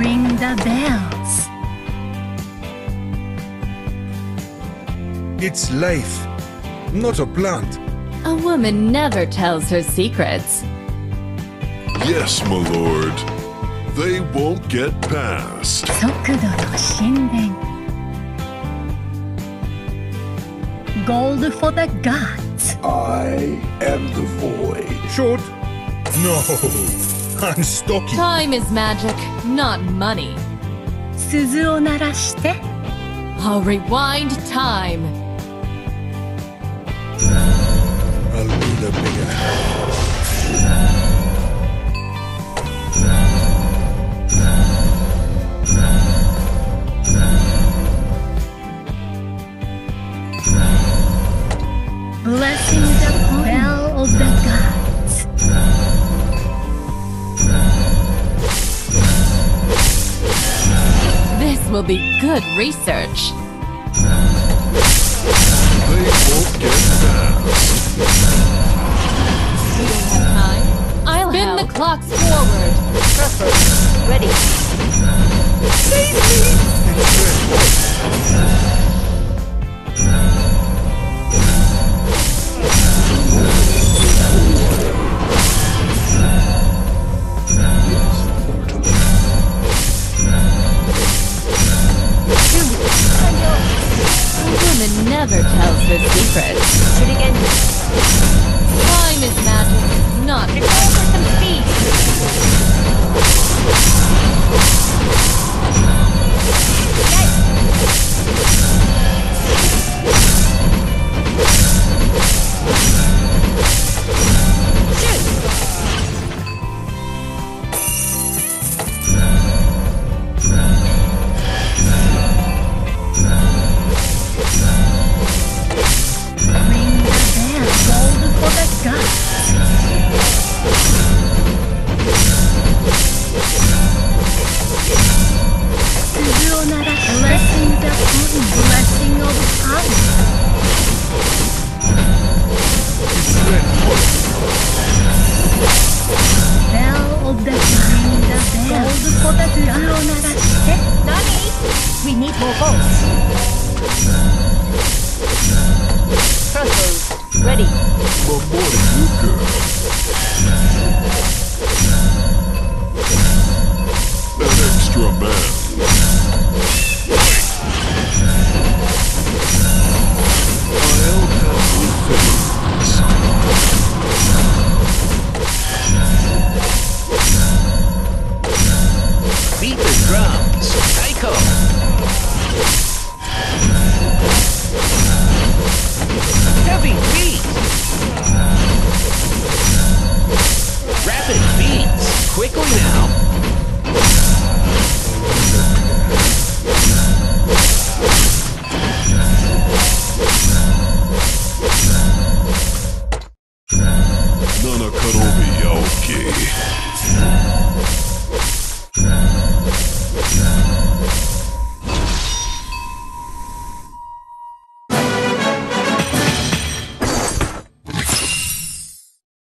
ring the bells. It's life, not a plant. A woman never tells her secrets. Yes, my lord. They won't get past. Gold for the gods. I am the void. Short. No. I'm stocky. Time is magic, not money. 鈴を鳴らして I'll rewind time. I'll build a bigger Be good research. They won't get past. We don't have time. I'll spin the clocks forward. Ready. A never tells her secrets. Time Ready. Rewarding you good. Aoki.